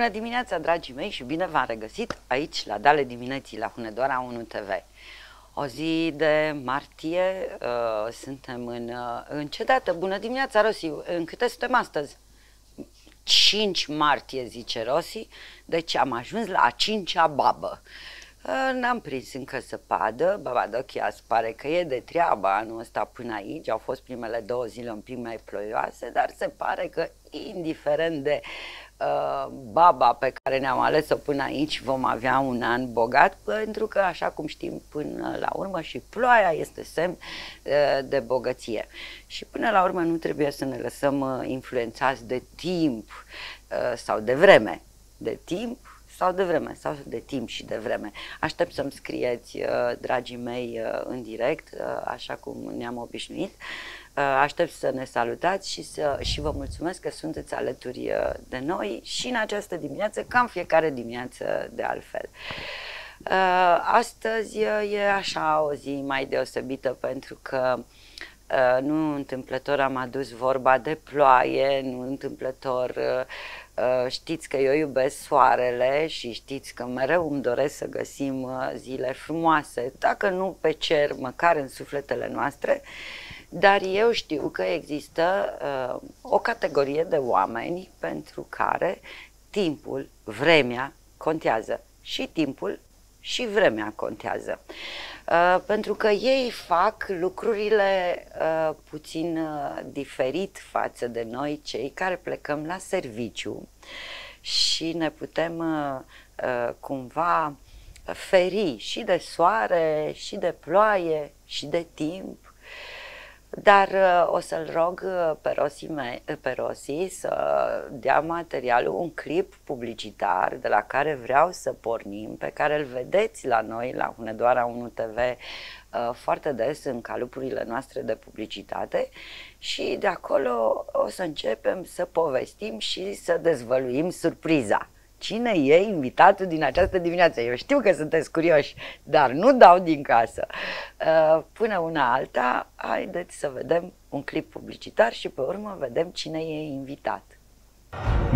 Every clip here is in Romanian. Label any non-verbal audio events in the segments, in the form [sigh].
Bună dimineața, dragii mei, și bine v-am regăsit aici, la Dale Dimineții, la Hunedoara 1 TV. O zi de martie, uh, suntem în... Uh, în ce dată? Bună dimineața, Rosi, în câte suntem astăzi? 5 martie, zice Rosi, deci am ajuns la a cincea babă. Uh, n-am prins încă zăpadă, Babadochia pare că e de treabă anul ăsta până aici, au fost primele două zile un pic mai ploioase, dar se pare că indiferent de uh, baba pe care ne-am ales-o până aici vom avea un an bogat pentru că, așa cum știm până la urmă, și ploaia este semn uh, de bogăție. Și până la urmă nu trebuie să ne lăsăm uh, influențați de timp uh, sau de vreme. De timp sau de vreme, sau de timp și de vreme. Aștept să-mi scrieți, uh, dragii mei, uh, în direct, uh, așa cum ne-am obișnuit. Aștept să ne salutați și, să, și vă mulțumesc că sunteți alături de noi și în această dimineață, cam fiecare dimineață de altfel. Astăzi e așa o zi mai deosebită pentru că nu întâmplător am adus vorba de ploaie, nu întâmplător știți că eu iubesc soarele și știți că mereu îmi doresc să găsim zile frumoase, dacă nu pe cer, măcar în sufletele noastre. Dar eu știu că există uh, o categorie de oameni pentru care timpul, vremea contează. Și timpul și vremea contează. Uh, pentru că ei fac lucrurile uh, puțin uh, diferit față de noi, cei care plecăm la serviciu și ne putem uh, uh, cumva feri și de soare, și de ploaie, și de timp dar uh, o să-l rog uh, pe Rossi, me, uh, pe Rossi să dea materialul, un clip publicitar de la care vreau să pornim, pe care îl vedeți la noi, la Hunedoara 1 TV, foarte des în calupurile noastre de publicitate. Și de acolo o să începem să povestim și să dezvăluim surpriza cine e invitatul din această dimineață. Eu știu că sunteți curioși, dar nu dau din casă. Uh, până una alta, haideți să vedem un clip publicitar și pe urmă vedem cine e invitat.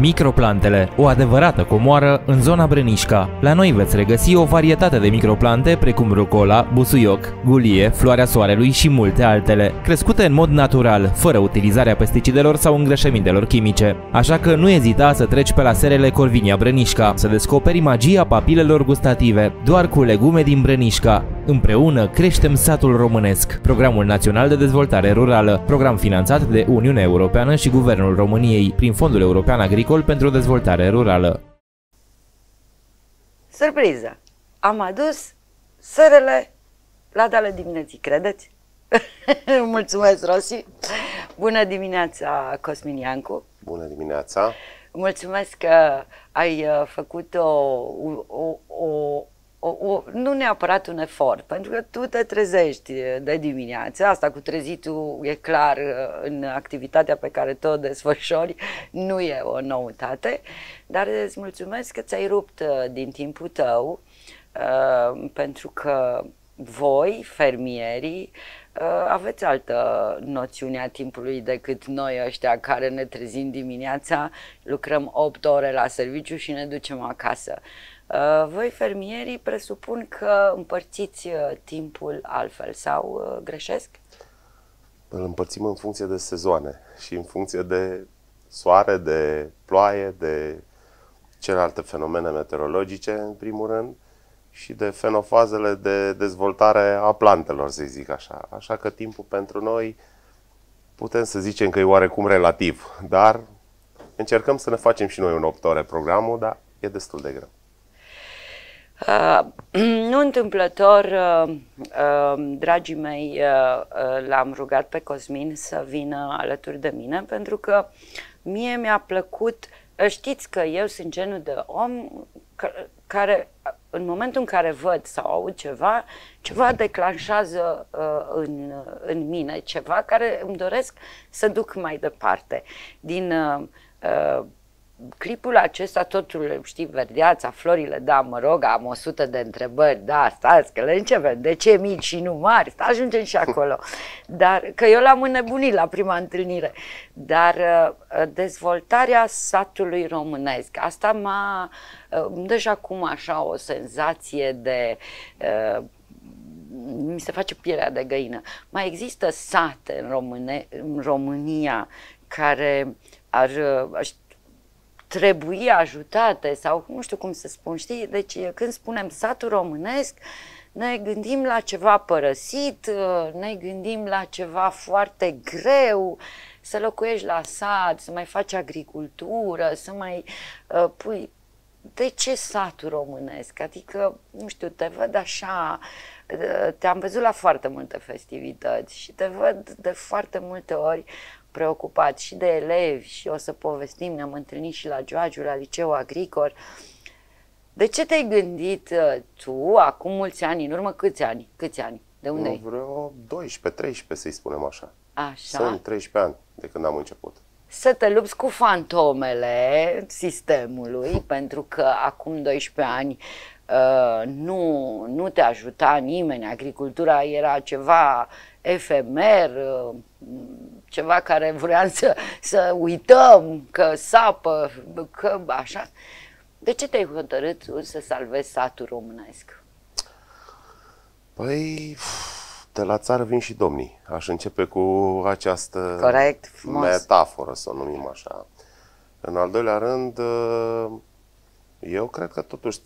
Microplantele, o adevărată comoară în zona Brănișca. La noi veți regăsi o varietate de microplante precum rucola, busuioc, gulie, floarea soarelui și multe altele, crescute în mod natural, fără utilizarea pesticidelor sau îngrășămintelor chimice. Așa că nu ezita să treci pe la serele Corvinia Brănișca, să descoperi magia papilelor gustative, doar cu legume din Brănișca. Împreună creștem satul românesc. Programul Național de Dezvoltare Rurală, program finanțat de Uniunea Europeană și Guvernul României prin Fondul European Agricol pentru Dezvoltare Rurală. Surpriză! Am adus sărele la dale dimineții, credeți? [laughs] Mulțumesc, Rosi! Bună dimineața, Cosmin Iancu! Bună dimineața! Mulțumesc că ai uh, făcut o, o, o, o, o, nu neapărat un efort, pentru că tu te trezești de dimineață, asta cu trezitul e clar în activitatea pe care tu o desfășori, nu e o noutate, dar îți mulțumesc că ți-ai rupt uh, din timpul tău, uh, pentru că voi, fermierii, uh, aveți altă noțiune a timpului decât noi ăștia care ne trezim dimineața, lucrăm 8 ore la serviciu și ne ducem acasă. Uh, voi, fermierii, presupun că împărțiți uh, timpul altfel sau uh, greșesc? Îl împărțim în funcție de sezoane și în funcție de soare, de ploaie, de celelalte fenomene meteorologice, în primul rând, și de fenofazele de dezvoltare a plantelor, să zic așa. Așa că timpul pentru noi putem să zicem că e oarecum relativ, dar încercăm să ne facem și noi un 8 ore programul, dar e destul de greu. Uh, [clears throat] nu întâmplător, uh, uh, dragii mei, uh, uh, l-am rugat pe Cosmin să vină alături de mine pentru că mie mi-a plăcut, uh, știți că eu sunt genul de om care în momentul în care văd sau aud ceva, ceva declanșează uh, în, în mine, ceva care îmi doresc să duc mai departe. Din uh, uh, clipul acesta, totul, știi, verdeața, florile, da, mă rog, am o sută de întrebări, da, stați, că le începem, de ce mici și nu mari, sta, ajungem și acolo. [laughs] Dar, că eu l-am înnebunit la prima întâlnire, dar uh, dezvoltarea satului românesc, asta m-a, uh, îmi dă și acum așa o senzație de uh, mi se face pielea de găină. Mai există sate în, Române, în România care ar, ar trebui ajutate sau nu știu cum să spun, știi? Deci când spunem satul românesc, ne gândim la ceva părăsit, ne gândim la ceva foarte greu, să locuiești la sat, să mai faci agricultură, să mai uh, pui... De ce satul românesc? Adică, nu știu, te văd așa, te-am văzut la foarte multe festivități și te văd de foarte multe ori preocupat și de elevi și o să povestim, ne-am întâlnit și la Joagiu, la liceu agricol. De ce te-ai gândit uh, tu, acum mulți ani, în urmă câți ani? Câți ani? De unde ai? Vreo 12-13, să-i spunem așa. Așa. Sunt 13 ani de când am început. Să te lupți cu fantomele sistemului, pentru că acum 12 ani uh, nu, nu te ajuta nimeni, agricultura era ceva efemer, uh, ceva care vreau [laughs] să, să uităm, că sapă, că așa. De ce te-ai hotărât să salvezi satul românesc? Păi, de la țară vin și domnii. Aș începe cu această Corect, frumos. metaforă, să o numim așa. În al doilea rând, eu cred că totuși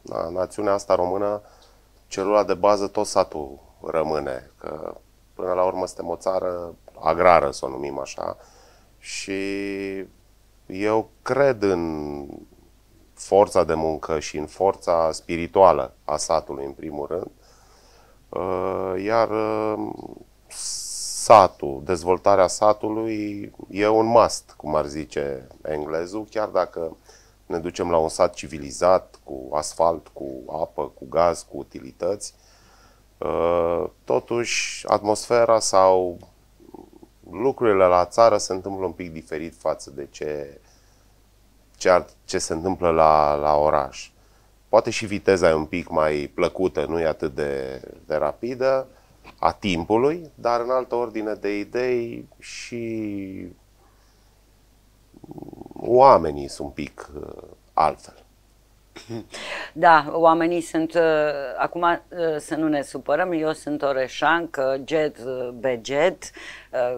na, națiunea asta română, celula de bază, tot satul rămâne. Că până la urmă suntem o țară agrară, să o numim așa. Și eu cred în forța de muncă și în forța spirituală a satului, în primul rând. Uh, iar uh, satul, dezvoltarea satului e un must, cum ar zice englezul, chiar dacă ne ducem la un sat civilizat, cu asfalt, cu apă, cu gaz, cu utilități, uh, totuși atmosfera sau lucrurile la țară se întâmplă un pic diferit față de ce, ce, ar, ce se întâmplă la, la oraș. Poate și viteza e un pic mai plăcută, nu e atât de, de rapidă a timpului, dar în altă ordine de idei și oamenii sunt un pic uh, altfel. Da, oamenii sunt, uh, acum uh, să nu ne supărăm, eu sunt oreșancă, jet, uh, beget, uh,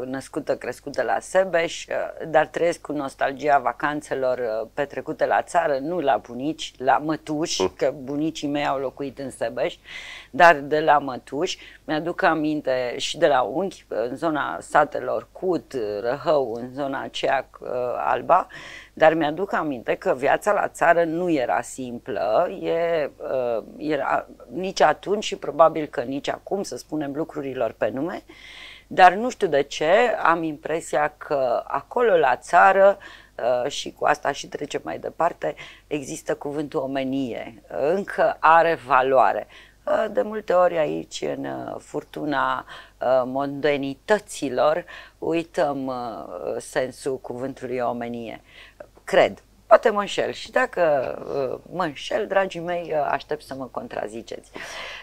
născută, crescută la Sebeș, uh, dar trăiesc cu nostalgia vacanțelor uh, petrecute la țară, nu la bunici, la mătuși, mm. că bunicii mei au locuit în Sebeș, dar de la mătuși, mi-aduc aminte și de la unchi, în zona satelor Cut, Răhău, în zona aceea uh, alba, dar mi-aduc aminte că viața la țară nu era simplă, e, uh, era nici atunci și probabil că nici acum, să spunem lucrurilor pe nume, dar nu știu de ce, am impresia că acolo la țară uh, și cu asta și trecem mai departe, există cuvântul omenie, încă are valoare. Uh, de multe ori aici, în uh, furtuna uh, mondenităților, uităm sensul cuvântului omenie. Cred. Poate mă înșel și dacă uh, mă înșel, dragii mei, uh, aștept să mă contraziceți.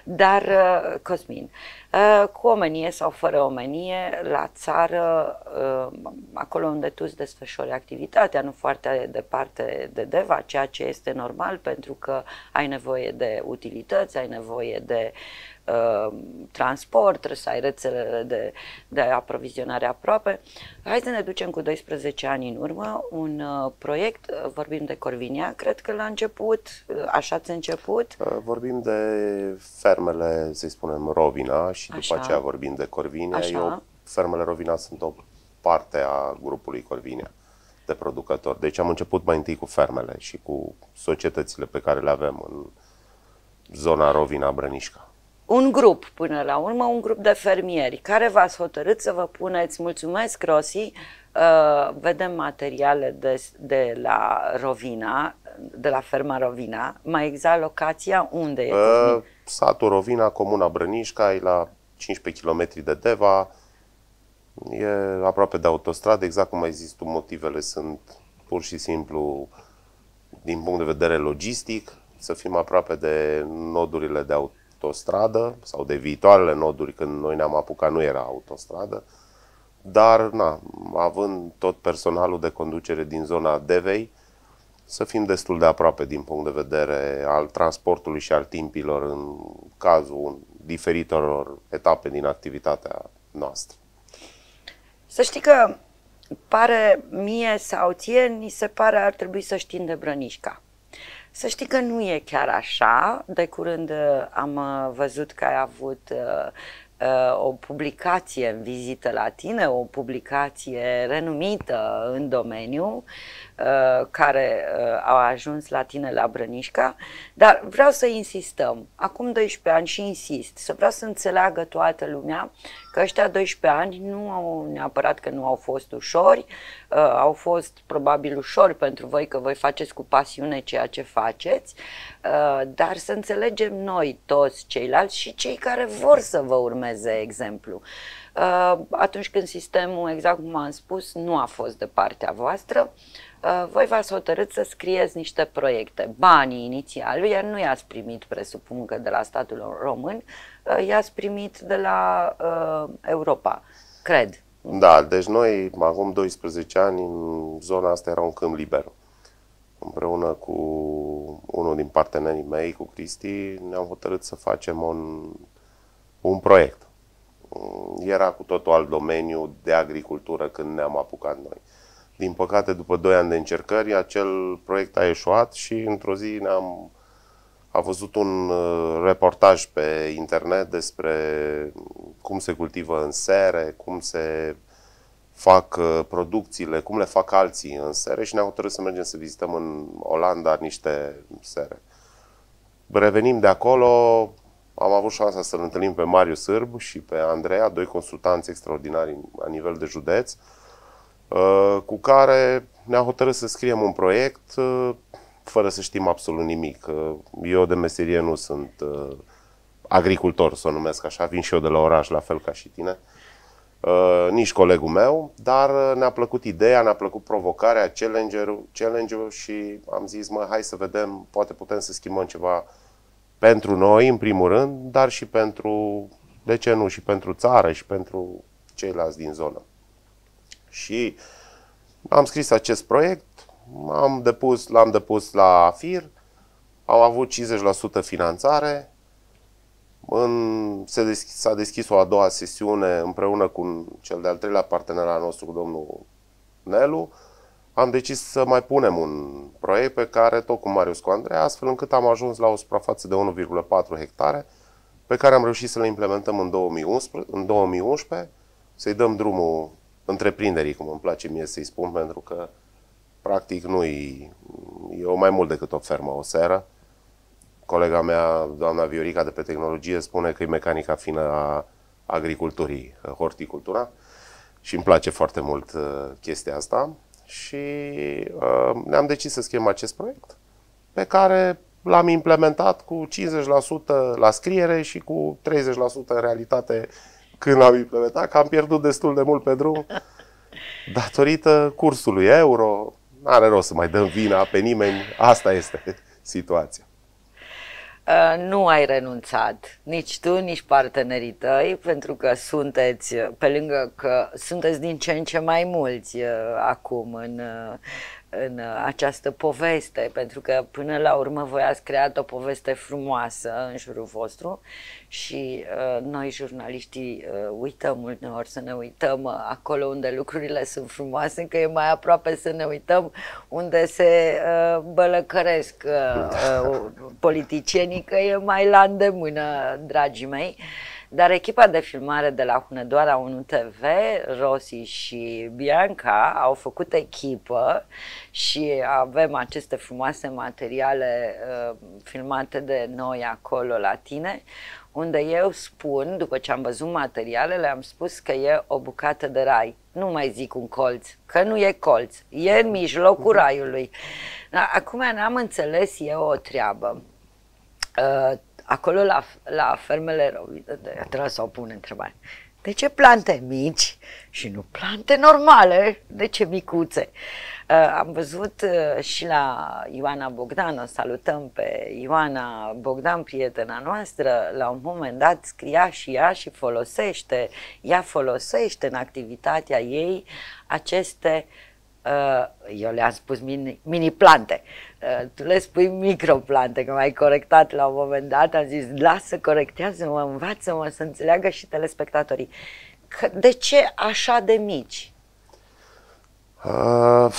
Dar, uh, Cosmin, uh, cu omenie sau fără omenie, la țară, uh, acolo unde tu îți desfășori activitatea, nu foarte departe de Deva, ceea ce este normal pentru că ai nevoie de utilități, ai nevoie de uh, transport, trebuie să ai rețelele de, de aprovizionare aproape. Hai să ne ducem cu 12 ani în urmă un uh, proiect, uh, vorbim de Corvinia, cred că la început, uh, așa ți început? Uh, vorbim de fermele, să spunem, Rovina și Așa. după aceea vorbim de Corvinia. Așa. Eu, fermele Rovina sunt o parte a grupului Corvinia de producători. Deci am început mai întâi cu fermele și cu societățile pe care le avem în zona Rovina Brănișca. Un grup până la urmă, un grup de fermieri care v-ați hotărât să vă puneți, mulțumesc Rosi, uh, vedem materiale de, de la Rovina, de la ferma Rovina, mai exact locația? Unde e? Uh, Cosmin? satul Rovina, comuna Brănișca, e la 15 km de Deva, e aproape de autostradă, exact cum ai zis tu, motivele sunt pur și simplu din punct de vedere logistic, să fim aproape de nodurile de autostradă sau de viitoarele noduri când noi ne-am apucat nu era autostradă, dar na, având tot personalul de conducere din zona Devei, să fim destul de aproape din punct de vedere al transportului și al timpilor în cazul diferitelor etape din activitatea noastră. Să știi că pare mie sau ție, ni se pare ar trebui să știm de Brănișca. Să știi că nu e chiar așa. De curând uh, am uh, văzut că ai avut uh, o publicație în vizită la tine, o publicație renumită în domeniu, Uh, care uh, au ajuns la tine la Brănișca, dar vreau să insistăm. Acum 12 ani și insist, să vreau să înțeleagă toată lumea că ăștia 12 ani nu au neapărat că nu au fost ușori, uh, au fost probabil ușori pentru voi că voi faceți cu pasiune ceea ce faceți, uh, dar să înțelegem noi toți ceilalți și cei care vor să vă urmeze exemplu. Uh, atunci când sistemul, exact cum am spus, nu a fost de partea voastră, Uh, voi v-ați hotărât să scrieți niște proiecte. Banii inițiali, iar nu i-ați primit, presupun că de la statul român, uh, i-ați primit de la uh, Europa, cred. Da, deci noi, acum 12 ani, în zona asta era un câmp liber. Împreună cu unul din partenerii mei, cu Cristi, ne-am hotărât să facem un, un proiect. Era cu totul alt domeniu de agricultură când ne-am apucat noi. Din păcate, după 2 ani de încercări, acel proiect a eșuat și într-o zi ne-am a văzut un uh, reportaj pe internet despre cum se cultivă în sere, cum se fac uh, producțiile, cum le fac alții în sere și ne-am hotărât să mergem să vizităm în Olanda niște sere. Revenim de acolo, am avut șansa să-l întâlnim pe Mariu Sârb și pe Andreea, doi consultanți extraordinari la nivel de județ, Uh, cu care ne-a hotărât să scriem un proiect uh, fără să știm absolut nimic. Uh, eu de meserie nu sunt agricultor, să o numesc așa, vin și eu de la oraș, la fel ca și tine. nici colegul meu, dar ne-a plăcut ideea, ne-a plăcut provocarea, challenge-ul, challenge și am zis, mă, hai să vedem, poate putem să schimbăm ceva pentru noi, în primul rând, dar și pentru, de ce nu, și pentru țară și pentru ceilalți din zonă. Și am scris acest proiect, am depus, l-am depus la FIR, am avut 50% finanțare, în, se deschis, s-a deschis o a doua sesiune împreună cu cel de-al treilea partener al nostru, cu domnul Nelu. Am decis să mai punem un proiect pe care, tot cu Marius cu Andrei, astfel încât am ajuns la o suprafață de 1,4 hectare, pe care am reușit să le implementăm în 2011, în 2011 să-i dăm drumul întreprinderii, cum îmi place mie să-i spun, pentru că practic nu e, e o mai mult decât o fermă, o seră. Colega mea, doamna Viorica de pe tehnologie, spune că e mecanica fină a agriculturii, horticultura și îmi place foarte mult uh, chestia asta și uh, ne-am decis să scriem acest proiect pe care l-am implementat cu 50% la scriere și cu 30% în realitate când am implementat, că am pierdut destul de mult pe drum [laughs] datorită cursului euro. N-are rost să mai dăm vina pe nimeni, asta este situația. Uh, nu ai renunțat, nici tu, nici partenerii tăi, pentru că sunteți, pe lângă că sunteți din ce în ce mai mulți uh, acum în, uh, în această poveste, pentru că până la urmă voi ați creat o poveste frumoasă în jurul vostru și uh, noi jurnaliștii uh, uităm uneori să ne uităm uh, acolo unde lucrurile sunt frumoase, că e mai aproape să ne uităm unde se uh, bălăcăresc uh, uh, [laughs] politicienii, că e mai la îndemână, dragii mei. Uh, dar echipa de filmare de la Hunedoara 1 TV, Rossi și Bianca, au făcut echipă și avem aceste frumoase materiale uh, filmate de noi acolo la tine, unde eu spun, după ce am văzut materialele, am spus că e o bucată de rai. Nu mai zic un colț, că nu e colț, e în mijlocul raiului. Acum n-am înțeles eu o treabă. Uh, acolo la, la fermele trebuie să o pun întrebare. De ce plante mici și nu plante normale? De ce micuțe? Uh, am văzut uh, și la Ioana Bogdan, o salutăm pe Ioana Bogdan, prietena noastră, la un moment dat scria și ea și folosește, ea folosește în activitatea ei aceste uh, eu le-am spus mini, mini plante, tu le spui microplante, că m-ai corectat la un moment dat, am zis lasă, corectează-mă, învață-mă să înțeleagă și telespectatorii. De ce așa de mici? Uh,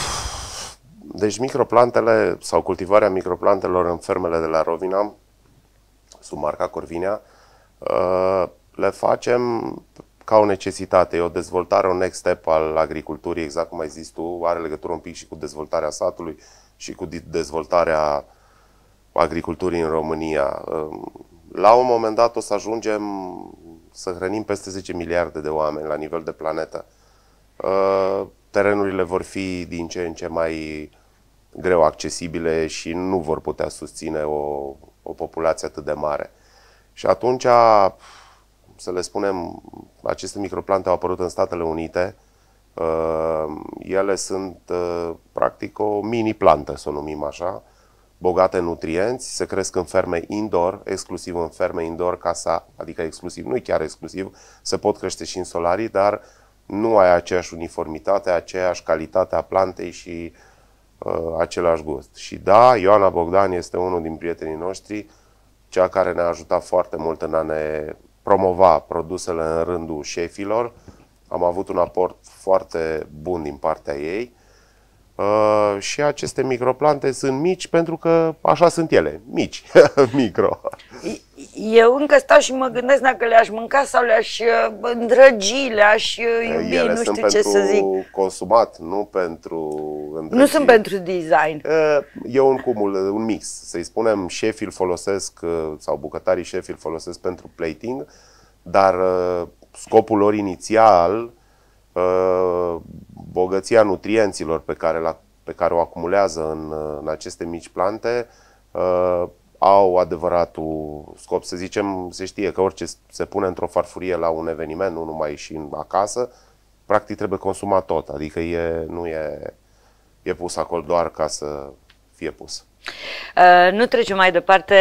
deci microplantele sau cultivarea microplantelor în fermele de la Rovina, sub marca Corvinia, uh, le facem ca o necesitate, e o dezvoltare, un next step al agriculturii, exact cum ai zis tu, are legătură un pic și cu dezvoltarea satului și cu dezvoltarea agriculturii în România. Uh, la un moment dat o să ajungem să hrănim peste 10 miliarde de oameni la nivel de planetă terenurile vor fi din ce în ce mai greu accesibile și nu vor putea susține o, o populație atât de mare. Și atunci, să le spunem, aceste microplante au apărut în Statele Unite. Uh, ele sunt uh, practic o mini-plantă, să o numim așa, bogate în nutrienți, se cresc în ferme indoor, exclusiv în ferme indoor, casa, adică exclusiv, nu chiar exclusiv, se pot crește și în solarii, dar nu ai aceeași uniformitate, aceeași calitate a plantei și uh, același gust. Și da, Ioana Bogdan este unul din prietenii noștri, cea care ne-a ajutat foarte mult în a ne promova produsele în rândul șefilor. Am avut un aport foarte bun din partea ei. Uh, și aceste microplante sunt mici pentru că așa sunt ele, mici, [laughs] micro. Eu încă stau și mă gândesc dacă le-aș mânca sau le-aș uh, îndrăgi, le-aș uh, iubi, Ele nu sunt știu ce să zic. consumat, nu pentru îndrăgi. Nu sunt pentru design. Uh, e un cumul, un mix. Să-i spunem, șefii îl folosesc, sau bucătarii șefii îl folosesc pentru plating, dar scopul lor inițial, bogăția nutrienților pe care, la, pe care o acumulează în, în aceste mici plante, au adevăratul scop. Să zicem, se știe că orice se pune într-o farfurie la un eveniment, nu numai și în acasă, practic trebuie consumat tot. Adică e, nu e, e pus acolo doar ca să fie pus. Uh, nu trecem mai departe,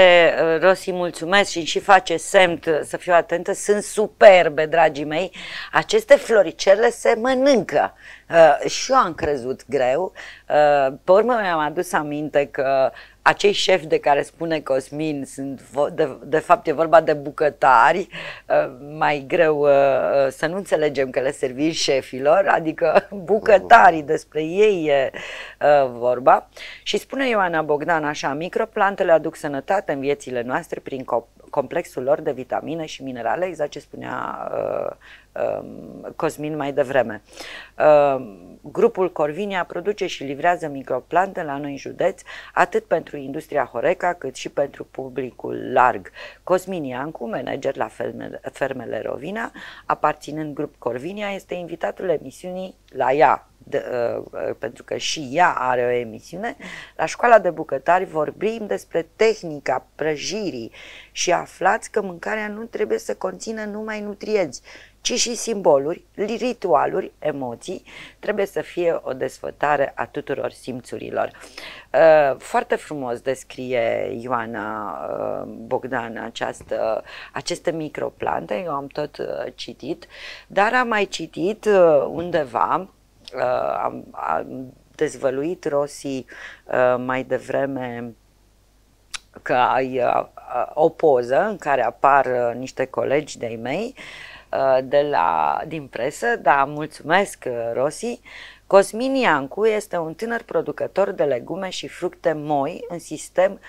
uh, Rosi, mulțumesc și și face semn să fiu atentă, sunt superbe, dragii mei. Aceste floricele se mănâncă. Uh, și eu am crezut greu. Uh, pe urmă mi-am adus aminte că acei șefi de care spune Cosmin sunt, de, de fapt e vorba de bucătari, uh, mai greu uh, uh, să nu înțelegem că le servim șefilor, adică [laughs] bucătarii, despre ei e vorba. Și spune Ioana Bogdan așa, microplantele aduc sănătate în viețile noastre prin complexul lor de vitamine și minerale, exact ce spunea Um, Cosmin mai devreme. Um, grupul Corvinia produce și livrează microplante la noi în județ, atât pentru industria Horeca, cât și pentru publicul larg. Cosmin Iancu, manager la fermele, fermele Rovina, aparținând grup Corvinia, este invitatul emisiunii la ea, de, uh, uh, pentru că și ea are o emisiune, la școala de bucătari vorbim despre tehnica prăjirii și aflați că mâncarea nu trebuie să conțină numai nutrienți, ci și simboluri, ritualuri, emoții, trebuie să fie o desfătare a tuturor simțurilor. Uh, foarte frumos descrie Ioana uh, Bogdan această, aceste microplante, eu am tot uh, citit, dar am mai citit undeva, am, am dezvăluit Rossi mai devreme că ai o poză în care apar niște colegi de-ai mei Uh, de la, din presă, da, mulțumesc, uh, Rosi. Cosmin Iancu este un tânăr producător de legume și fructe moi în sistem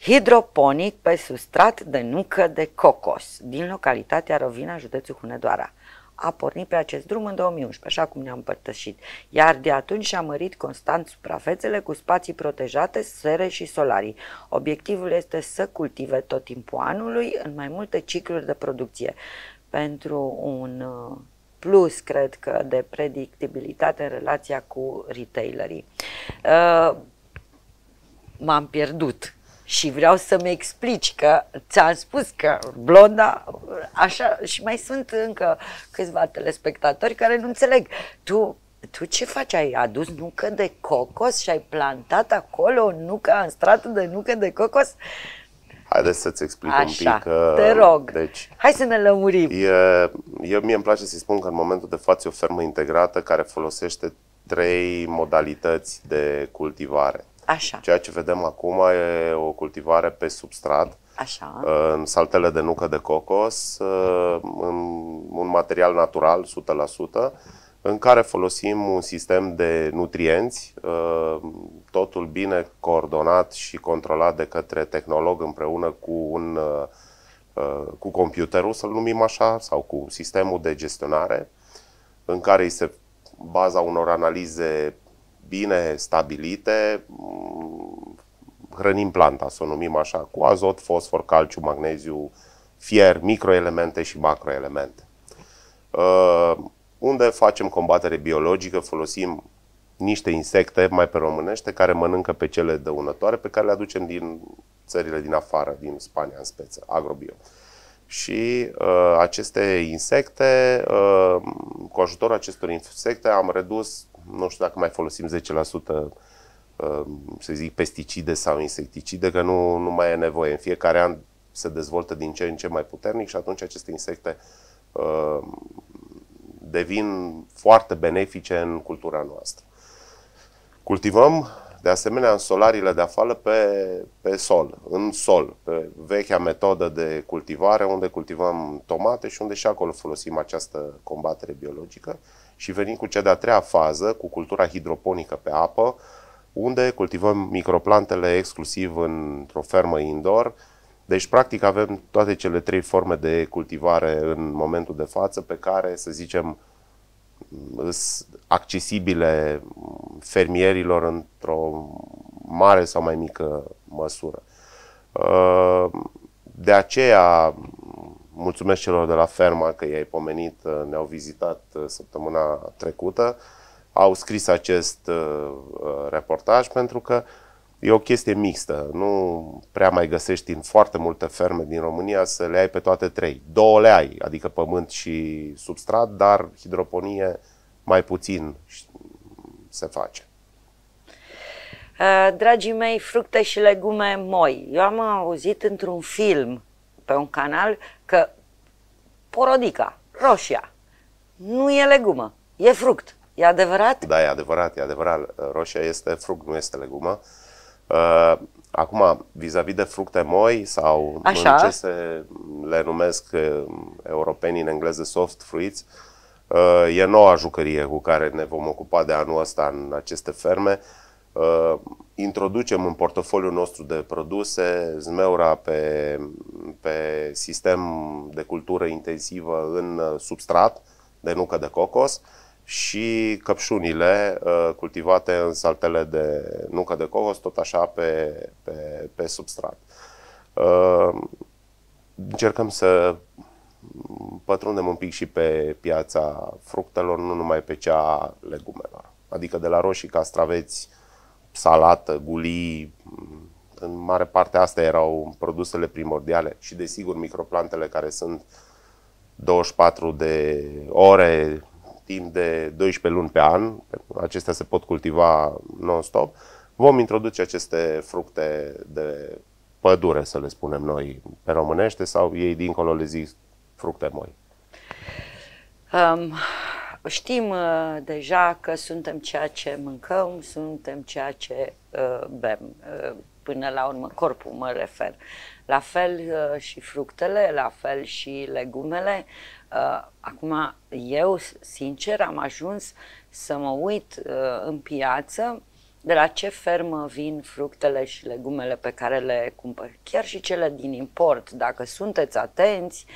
hidroponic pe substrat de nucă de cocos din localitatea Rovina, județul Hunedoara. A pornit pe acest drum în 2011, așa cum ne-am împărtășit, iar de atunci și-a mărit constant suprafețele cu spații protejate, sere și solarii. Obiectivul este să cultive tot timpul anului în mai multe cicluri de producție pentru un uh, plus, cred că, de predictibilitate în relația cu retailerii. Uh, m-am pierdut și vreau să-mi explici că ți-am spus că blonda, așa, și mai sunt încă câțiva telespectatori care nu înțeleg. Tu tu ce faci? Ai adus nucă de cocos și ai plantat acolo nucă în stratul de nucă de cocos? Haideți să-ți explic Așa, un pic. uh, te rog. Deci, Hai să ne lămurim. e, eu, mie îmi place să-i spun că în momentul de față e o fermă integrată care folosește trei modalități de cultivare. Așa, Ceea ce vedem acum e o cultivare pe substrat, așa. în saltele de nucă de cocos, uh, în un material natural, 100%, în care folosim un sistem de nutrienți, uh, totul bine coordonat și controlat de către tehnolog împreună cu un uh, uh, cu computerul, să-l numim așa, sau cu sistemul de gestionare, în care îi se baza unor analize bine stabilite, m, hrănim planta, să o numim așa, cu azot, fosfor, calciu, magneziu, fier, microelemente și macroelemente. Uh, unde facem combatere biologică, folosim niște insecte, mai pe românește, care mănâncă pe cele dăunătoare, pe care le aducem din țările din afară, din Spania în speță, agrobio. Și uh, aceste insecte, uh, cu ajutorul acestor insecte, am redus, nu știu dacă mai folosim 10%, uh, să zic, pesticide sau insecticide, că nu, nu mai e nevoie. În fiecare an se dezvoltă din ce în ce mai puternic și atunci aceste insecte uh, devin foarte benefice în cultura noastră. Cultivăm, de asemenea, în solariile de afală pe, pe sol, în sol, pe vechea metodă de cultivare, unde cultivăm tomate și unde și acolo folosim această combatere biologică și venim cu cea de-a treia fază, cu cultura hidroponică pe apă, unde cultivăm microplantele exclusiv într-o fermă indoor. Deci, practic, avem toate cele trei forme de cultivare în momentul de față, pe care, să zicem, sunt accesibile fermierilor într-o mare sau mai mică măsură. De aceea, mulțumesc celor de la ferma că i-ai pomenit, ne-au vizitat săptămâna trecută, au scris acest reportaj pentru că e o chestie mixtă. Nu prea mai găsești în foarte multe ferme din România să le ai pe toate trei. Două le ai, adică pământ și substrat, dar hidroponie mai puțin se face. Uh, Dragii mei, fructe și legume moi. Eu am auzit într-un film pe un canal că porodica, roșia, nu e legumă, e fruct. E adevărat? Da, e adevărat, e adevărat. Roșia este fruct, nu este legumă. Uh, acum, vis-a-vis de fructe moi sau Așa. în ce se le numesc uh, europenii în engleză soft fruits, uh, e noua jucărie cu care ne vom ocupa de anul ăsta în aceste ferme. Introducem în portofoliul nostru de produse zmeura pe, pe sistem de cultură intensivă în substrat de nucă de cocos, și căpșunile uh, cultivate în saltele de nucă de cocos, tot așa pe, pe, pe substrat. Uh, încercăm să pătrundem un pic și pe piața fructelor, nu numai pe cea a legumelor. Adică de la roșii, castraveți, salată, gulii, în mare parte astea erau produsele primordiale și desigur microplantele care sunt 24 de ore timp de 12 luni pe an, acestea se pot cultiva non-stop, vom introduce aceste fructe de pădure, să le spunem noi pe românește, sau ei dincolo le zic fructe moi. Um, știm uh, deja că suntem ceea ce mâncăm, suntem ceea ce uh, bem. Uh, până la urmă, corpul mă refer. La fel uh, și fructele, la fel și legumele. Uh, acum, eu, sincer, am ajuns să mă uit uh, în piață de la ce fermă vin fructele și legumele pe care le cumpăr. Chiar și cele din import. Dacă sunteți atenți,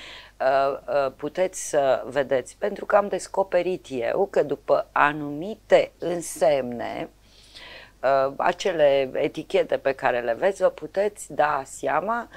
puteți să vedeți. Pentru că am descoperit eu că după anumite însemne, uh, acele etichete pe care le veți, vă puteți da seama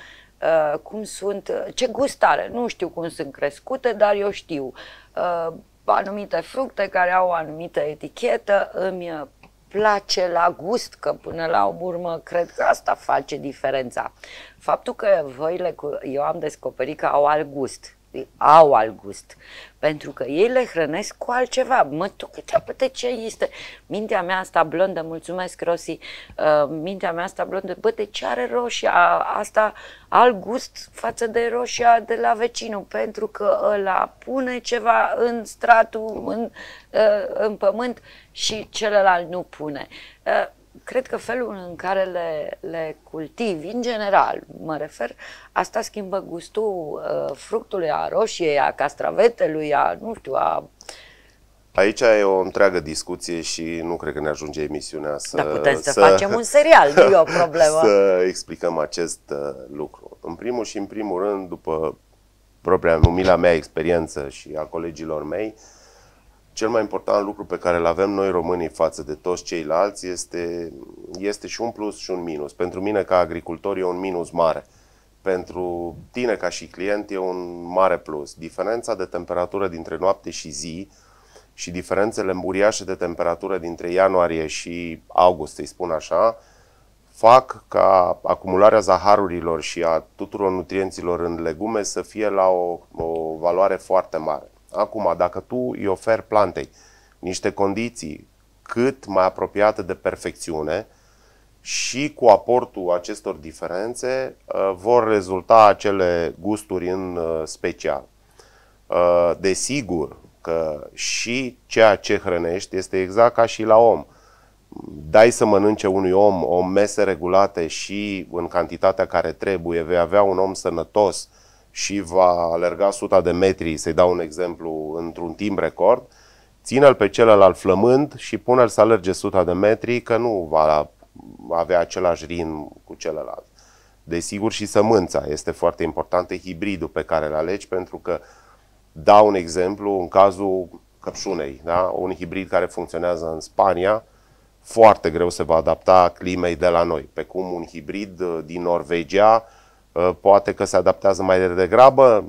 uh, cum sunt, ce gust are. Nu știu cum sunt crescute, dar eu știu uh, anumite fructe care au o anumită etichetă, îmi place la gust, că până la urmă cred că asta face diferența. Faptul că voi le, eu am descoperit că au alt gust au alt gust. Pentru că ei le hrănesc cu altceva. Mă, tu câte de ce este? Mintea mea asta blondă, mulțumesc Rosi, uh, mintea mea asta blondă, bă, de ce are roșia asta alt gust față de roșia de la vecinul? Pentru că ăla pune ceva în stratul, în, uh, în pământ și celălalt nu pune. Uh, cred că felul în care le, le cultivi, în general, mă refer, asta schimbă gustul uh, fructului, a roșiei, a castravetelui, a, nu știu, a... Aici e o întreagă discuție și nu cred că ne ajunge emisiunea să... Dar putem să, să facem un serial, nu e o problemă. [laughs] Să explicăm acest uh, lucru. În primul și în primul rând, după propria numila mea experiență și a colegilor mei, uh, cel mai important lucru pe care îl avem noi românii față de toți ceilalți este, este și un plus și un minus. Pentru mine ca agricultor e un minus mare. Pentru tine ca și client e un mare plus. Diferența de temperatură dintre noapte și zi și diferențele uriașe de temperatură dintre ianuarie și august, să-i spun așa, fac ca acumularea zaharurilor și a tuturor nutrienților în legume să fie la o, o valoare foarte mare. Acum, dacă tu îi oferi plantei niște condiții cât mai apropiate de perfecțiune și cu aportul acestor diferențe uh, vor rezulta acele gusturi în uh, special. Uh, desigur că și ceea ce hrănești este exact ca și la om. Dai să mănânce unui om o mese regulate și în cantitatea care trebuie, vei avea un om sănătos, și va alerga suta de metri, să-i dau un exemplu, într-un timp record, ține-l pe celălalt flămând și pune-l să alerge suta de metri, că nu va avea același rin cu celălalt. Desigur și sămânța este foarte importantă, hibridul pe care îl alegi, pentru că dau un exemplu în cazul căpșunei, da? un hibrid care funcționează în Spania, foarte greu se va adapta climei de la noi, pe cum un hibrid din Norvegia, Uh, poate că se adaptează mai degrabă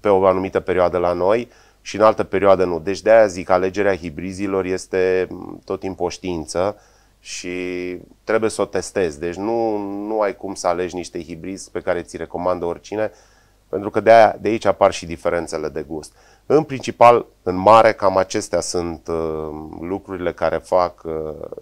pe o anumită perioadă la noi și în altă perioadă nu. Deci de-aia zic, alegerea hibrizilor este tot timpul o știință și trebuie să o testezi. Deci nu, nu ai cum să alegi niște hibrizi pe care ți recomandă oricine, pentru că de, aia, de aici apar și diferențele de gust. În principal, în mare, cam acestea sunt uh, lucrurile care fac uh,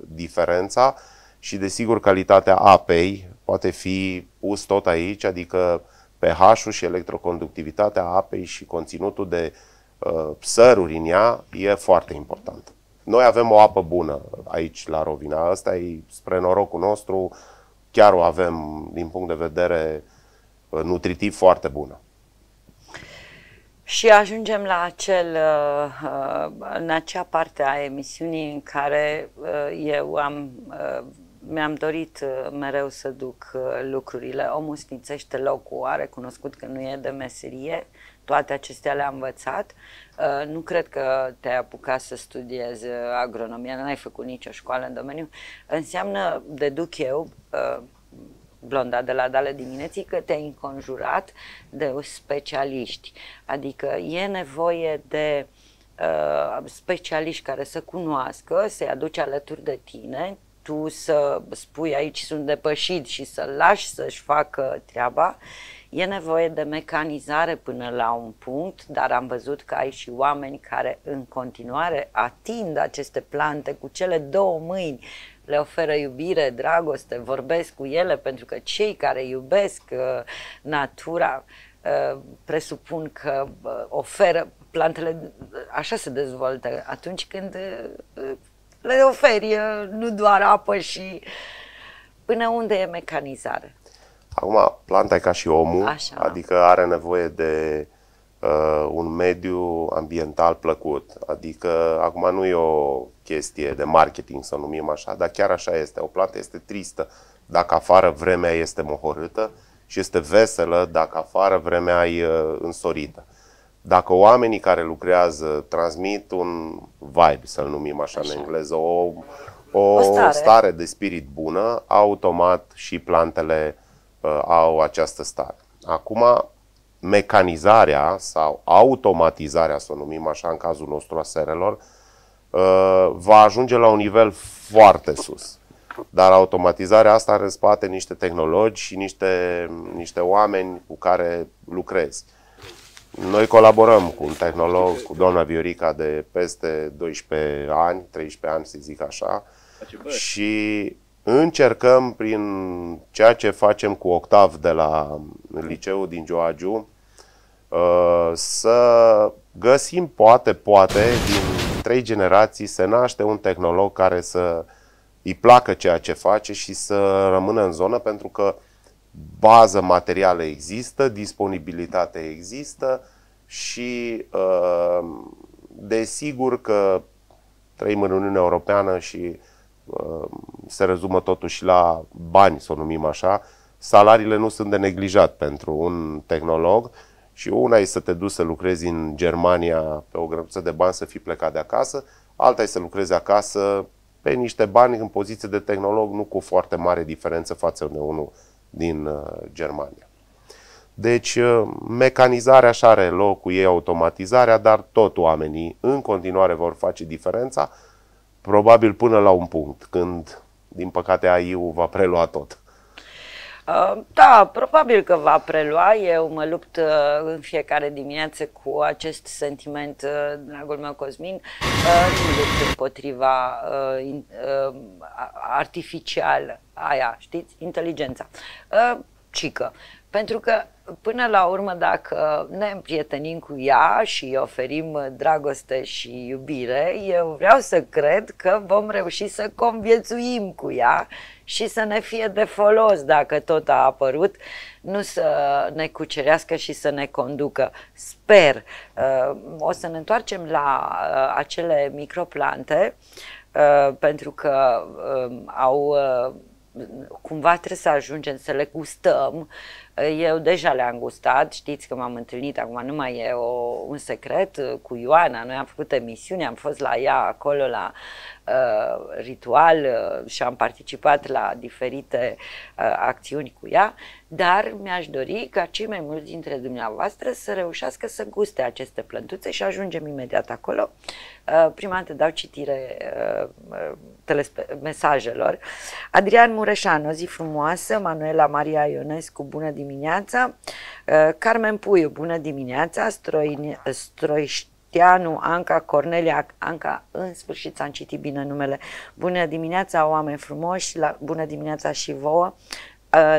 diferența și, desigur, calitatea apei, poate fi pus tot aici, adică pH-ul și electroconductivitatea apei și conținutul de uh, săruri în ea e foarte important. Noi avem o apă bună aici la Rovina, asta e spre norocul nostru, chiar o avem din punct de vedere uh, nutritiv foarte bună. Și ajungem la acel, uh, uh, în acea parte a emisiunii în care eu am mi-am dorit uh, mereu să duc uh, lucrurile. Omul sfințește locul, a recunoscut că nu e de meserie, toate acestea le-am învățat. Uh, nu cred că te-ai apucat să studiezi agronomia, nu ai făcut nicio școală în domeniu. Înseamnă, deduc eu, blonda de la Dale dimineții, că te-ai înconjurat de specialiști. Adică e nevoie de uh, specialiști care să cunoască, să-i aduci alături de tine, tu să spui aici sunt depășit și să-l lași să-și facă treaba, e nevoie de mecanizare până la un punct, dar am văzut că ai și oameni care în continuare atind aceste plante cu cele două mâini, le oferă iubire, dragoste, vorbesc cu ele pentru că cei care iubesc uh, natura uh, presupun că uh, oferă plantele așa se dezvoltă. Atunci când uh, le oferi nu doar apă și până unde e mecanizare. Acum, planta e ca și omul, Așa. adică are nevoie de uh, un mediu ambiental plăcut. Adică, acum nu e o chestie de marketing, să o numim așa, dar chiar așa este. O plantă este tristă dacă afară vremea este mohorâtă și este veselă dacă afară vremea e uh, însorită. Dacă oamenii care lucrează transmit un vibe, să-l numim așa, așa. în engleză, o, o, o stare. stare de spirit bună, automat și plantele uh, au această stare. Acum, mecanizarea sau automatizarea, să o numim așa, în cazul nostru a serelor, uh, va ajunge la un nivel foarte sus. Dar automatizarea asta are în spate niște tehnologi și niște, niște oameni cu care lucrezi. Noi colaborăm cu un tehnolog, cu doamna Viorica de peste 12 ani, 13 ani să zic așa, și încercăm prin ceea ce facem cu Octav de la liceul din Joagiu uh, să găsim, poate, poate, din trei generații se naște un tehnolog care să îi placă ceea ce face și să rămână în zonă pentru că bază materială există, disponibilitate există și uh, desigur că trăim în Uniunea Europeană și uh, se rezumă totuși la bani, să o numim așa, salariile nu sunt de neglijat pentru un tehnolog și una e să te duci să lucrezi în Germania pe o grămadă de bani să fii plecat de acasă, alta e să lucrezi acasă pe niște bani în poziție de tehnolog, nu cu foarte mare diferență față de unul din uh, Germania. Deci, uh, mecanizarea așa are loc cu ei, automatizarea, dar tot oamenii în continuare vor face diferența, probabil până la un punct, când, din păcate, AI-ul va prelua tot. Uh, da, probabil că va prelua. Eu mă lupt în fiecare dimineață cu acest sentiment, dragul meu Cosmin. Nu lupt împotriva artificial, aia, știți, inteligența. Cică. Pentru că, până la urmă, dacă ne împrietenim cu ea și îi oferim dragoste și iubire, eu vreau să cred că vom reuși să conviețuim cu ea și să ne fie de folos dacă tot a apărut, nu să ne cucerească și să ne conducă. Sper. Uh, o să ne întoarcem la uh, acele microplante uh, pentru că au cumva trebuie să ajungem să le gustăm. Eu deja le-am gustat, știți că m-am întâlnit, acum nu mai e o, un secret, cu Ioana, noi am făcut emisiune, am fost la ea acolo la uh, ritual uh, și am participat la diferite uh, acțiuni cu ea, dar mi-aș dori ca cei mai mulți dintre dumneavoastră să reușească să guste aceste plântuțe și ajungem imediat acolo. Uh, prima dată dau citire uh, uh, mesajelor. Adrian Mureșan, o zi frumoasă, Manuela Maria Ionescu, bună dimineața, Carmen Puiu, bună dimineața, Stroi, Stroișteanu, Anca, Cornelia, Anca, în sfârșit s-am citit bine numele. Bună dimineața, oameni frumoși, la, bună dimineața și vouă.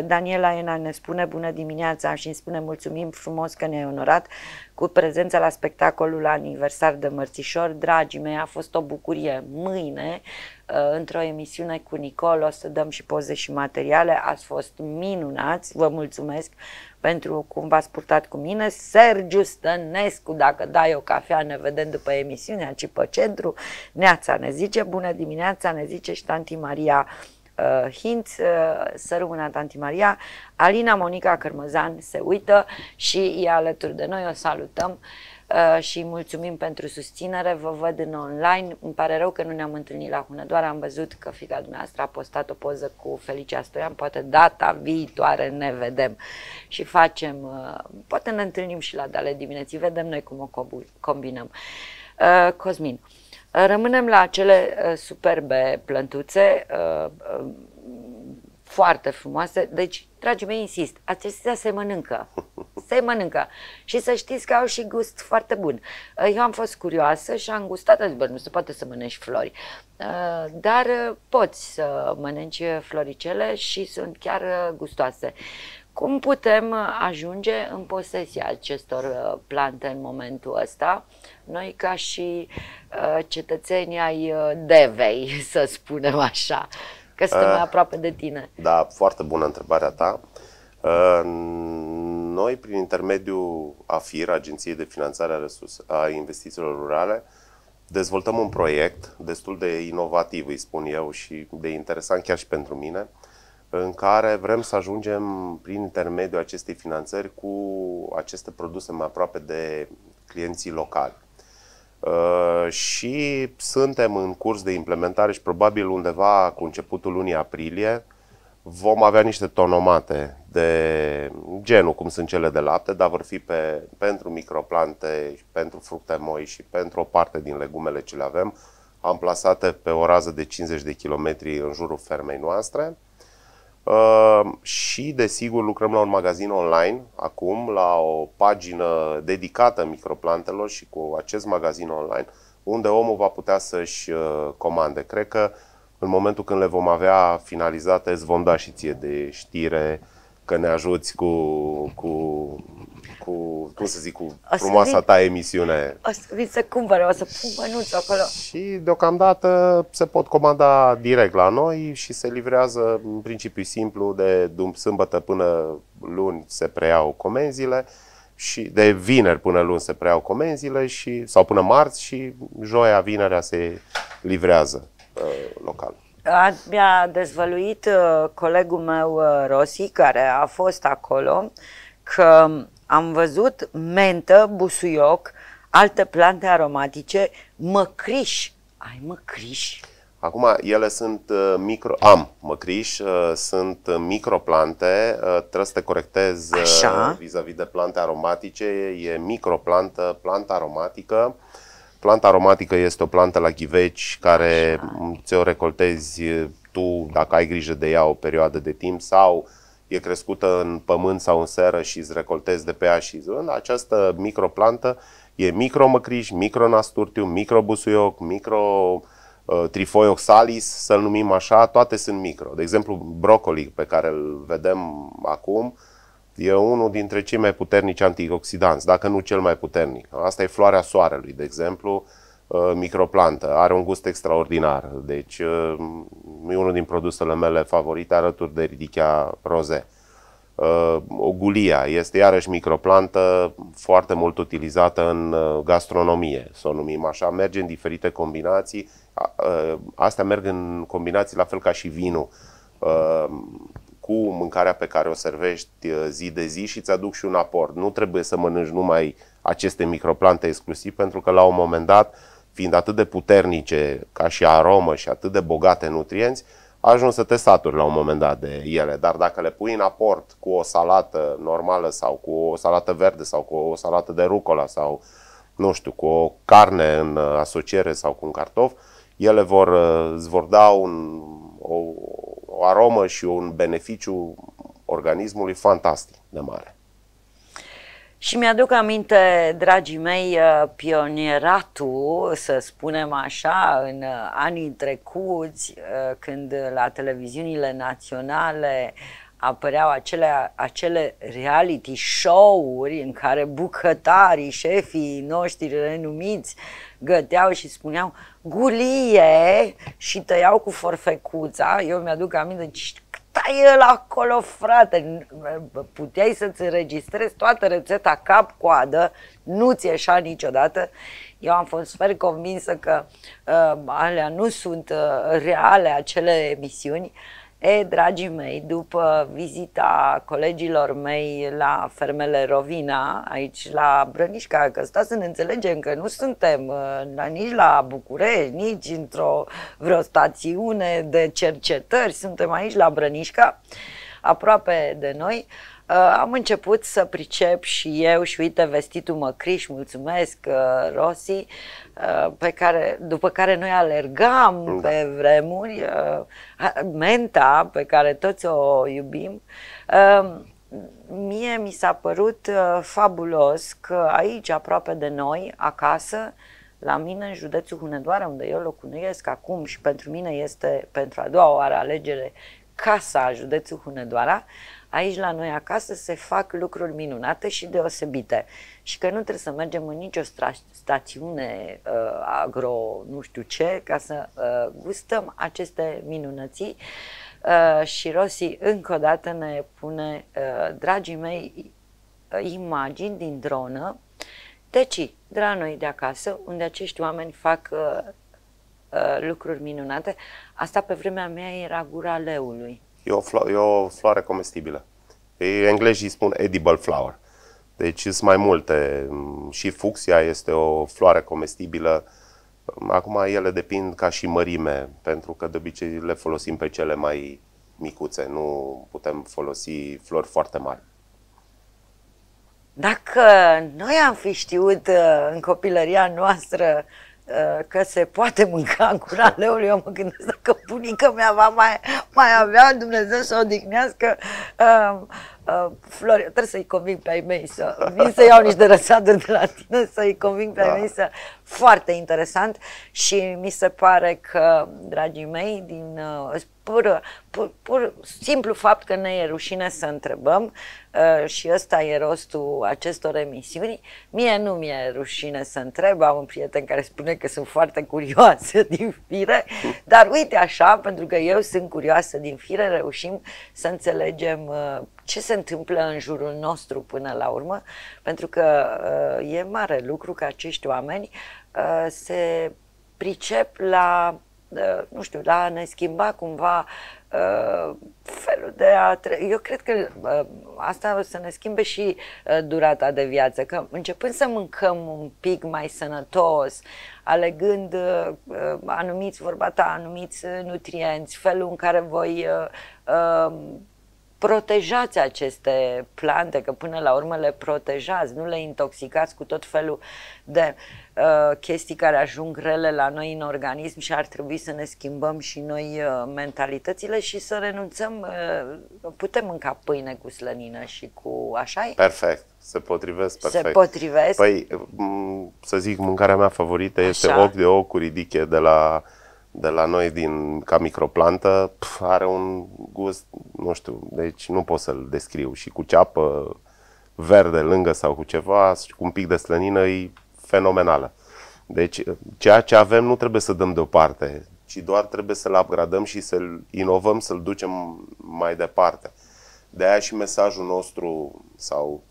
Daniela Ena ne spune bună dimineața și îmi spune mulțumim frumos că ne-ai onorat cu prezența la spectacolul aniversar de Mărțișor. Dragii mei, a fost o bucurie. Mâine, uh, într-o emisiune cu Nicol, o să dăm și poze și materiale. Ați fost minunați, vă mulțumesc pentru cum v-ați purtat cu mine. Sergiu Stănescu, dacă dai o cafea, ne vedem după emisiunea, aici pe centru. Neața ne zice, bună dimineața, ne zice și tanti Maria uh, Hint, uh, să rămână Tanti Maria, Alina Monica Cărmăzan se uită și e alături de noi, o salutăm uh, și mulțumim pentru susținere, vă văd în online, îmi pare rău că nu ne-am întâlnit la Hunădoare, am văzut că fica dumneavoastră a postat o poză cu Felicia Stoian, poate data viitoare ne vedem și facem, uh, poate ne întâlnim și la dale dimineții, vedem noi cum o combinăm. Uh, Cosmin, uh, Rămânem la acele uh, superbe plântuțe, uh, uh, foarte frumoase. Deci, dragii mei, insist, acestea se mănâncă. [laughs] Se mănâncă. Și să știți că au și gust foarte bun. Eu am fost curioasă și am gustat, zic, bă, nu se poate să mănânci flori. Dar poți să mănânci floricele și sunt chiar gustoase. Cum putem ajunge în posesia acestor plante în momentul ăsta? Noi ca și uh, cetățenii ai uh, Devei, [laughs] să spunem așa, că suntem uh, mai aproape de tine. Da, foarte bună întrebarea ta. Uh, noi, prin intermediul AFIR, Agenției de Finanțare a, Resurse, a Investițiilor Rurale, dezvoltăm un proiect destul de inovativ, îi spun eu, și de interesant chiar și pentru mine, în care vrem să ajungem prin intermediul acestei finanțări cu aceste produse mai aproape de clienții locali. Uh, și suntem în curs de implementare și probabil undeva cu începutul lunii aprilie vom avea niște tonomate de genul cum sunt cele de lapte, dar vor fi pe, pentru microplante, pentru fructe moi și pentru o parte din legumele ce le avem, amplasate pe o rază de 50 de kilometri în jurul fermei noastre. Uh, și, desigur, lucrăm la un magazin online acum, la o pagină dedicată microplantelor și cu acest magazin online, unde omul va putea să-și uh, comande. Cred că în momentul când le vom avea finalizate, îți vom da și ție de știre că ne ajuți cu, cu cu, cum să zic, cu frumoasa vin, ta emisiune. O să vin să cumpăr, o să pun mânuță acolo. Și deocamdată se pot comanda direct la noi și se livrează în principiu simplu de sâmbătă până luni se preiau comenzile și de vineri până luni se preiau comenzile și, sau până marți și joia, vinerea se livrează uh, local. Mi-a dezvăluit uh, colegul meu uh, Rossi, care a fost acolo, că am văzut mentă, busuioc, alte plante aromatice, măcriș. Ai măcriș? Acum, ele sunt uh, micro... Am măcriș, uh, sunt microplante, uh, trebuie să te corectez Așa. vis-a-vis de plante aromatice. E microplantă, plantă aromatică. Planta aromatică este o plantă la ghiveci care ți-o recoltezi tu dacă ai grijă de ea o perioadă de timp sau e crescută în pământ sau în seră și îți recoltezi de pe ea și în această microplantă e micromăcriș, micronasturtiu, microbusuioc, micro uh, trifoi oxalis, să-l numim așa, toate sunt micro. De exemplu, brocoli pe care îl vedem acum, e unul dintre cei mai puternici antioxidanți, dacă nu cel mai puternic. Asta e floarea soarelui, de exemplu, uh, microplantă, are un gust extraordinar. Deci uh, e unul din produsele mele favorite alături de ridichea roze. Uh, Ogulia este iarăși microplantă foarte mult utilizată în gastronomie, să o numim așa, merge în diferite combinații. Astea merg în combinații la fel ca și vinul cu mâncarea pe care o servești zi de zi și îți aduc și un aport. Nu trebuie să mănânci numai aceste microplante exclusiv pentru că la un moment dat fiind atât de puternice ca și aromă și atât de bogate în nutrienți, ajung să te saturi la un moment dat de ele. Dar dacă le pui în aport cu o salată normală sau cu o salată verde sau cu o salată de rucola sau, nu știu, cu o carne în asociere sau cu un cartof, ele vor, îți vor da un, o, o aromă și un beneficiu organismului fantastic de mare. Și mi-aduc aminte, dragii mei, uh, pionieratul, să spunem așa, în uh, anii trecuți, uh, când la televiziunile naționale apăreau acele, acele reality show-uri în care bucătarii, șefii noștri renumiți găteau și spuneau gulie și tăiau cu forfecuța. Eu mi-aduc aminte, stai el acolo, frate, puteai să-ți înregistrezi toată rețeta cap-coadă, nu ți ieșa niciodată. Eu am fost sper convinsă că uh, alea nu sunt uh, reale acele emisiuni. E, dragii mei, după vizita colegilor mei la fermele Rovina, aici la Brănișca, că stați să ne înțelegem că nu suntem uh, nici la București, nici într-o vreo stațiune de cercetări, suntem aici la Brănișca, aproape de noi. Uh, am început să pricep și eu și uite vestitul măcriș, mulțumesc uh, Rossi, uh, pe care, după care noi alergam da. pe vremuri, uh, menta pe care toți o iubim. Uh, mie mi s-a părut uh, fabulos că aici, aproape de noi, acasă, la mine, în județul Hunedoara, unde eu locuiesc acum și pentru mine este pentru a doua oară alegere casa județul Hunedoara, aici la noi acasă se fac lucruri minunate și deosebite. Și că nu trebuie să mergem în nicio stațiune uh, agro nu știu ce ca să uh, gustăm aceste minunății. Uh, și Rossi încă o dată ne pune, uh, dragii mei, uh, imagini din dronă. Deci, de la noi de acasă, unde acești oameni fac uh, uh, lucruri minunate, asta pe vremea mea era gura leului. E o, flo- e o floare comestibilă. E, englezii spun edible flower. Deci sunt mai multe. Și fucsia este o floare comestibilă. Acum ele depind ca și mărime, pentru că de obicei le folosim pe cele mai micuțe. Nu putem folosi flori foarte mari. Dacă noi am fi știut uh, în copilăria noastră Uh, că se poate mânca în cura leului, eu mă gândesc că bunica mea va mai, mai avea Dumnezeu să odihnească uh, uh, Floria, trebuie să-i conving pe ai mei să vin să iau niște răsaduri de la tine, să-i conving pe da. ai mei să... Foarte interesant și mi se pare că, dragii mei, din uh, pur, pur, pur simplu fapt că ne e rușine să întrebăm uh, și ăsta e rostul acestor emisiuni. Mie nu mi-e rușine să întreb, am un prieten care spune că sunt foarte curioasă [laughs] din fire, dar uite așa, pentru că eu sunt curioasă din fire, reușim să înțelegem uh, ce se întâmplă în jurul nostru până la urmă, pentru că uh, e mare lucru că acești oameni uh, se pricep la Uh, nu știu, la a ne schimba cumva uh, felul de a tre- Eu cred că uh, asta o să ne schimbe și uh, durata de viață, că începând să mâncăm un pic mai sănătos, alegând uh, uh anumiți, vorba ta, anumiți nutrienți, felul în care voi uh, uh, protejați aceste plante, că până la urmă le protejați, nu le intoxicați cu tot felul de uh, chestii care ajung rele la noi în organism și ar trebui să ne schimbăm și noi uh, mentalitățile și să renunțăm, uh, putem mânca pâine cu slănină și cu așa -i? Perfect, se potrivesc perfect. Se potrivesc? Păi, să zic, mâncarea mea favorită așa. este ochi de ochi cu ridiche de la de la noi din, ca microplantă pf, are un gust, nu știu, deci nu pot să-l descriu. Și cu ceapă verde lângă sau cu ceva și cu un pic de slănină e fenomenală. Deci ceea ce avem nu trebuie să dăm deoparte, ci doar trebuie să-l upgradăm și să-l inovăm, să-l ducem mai departe. De aia și mesajul nostru sau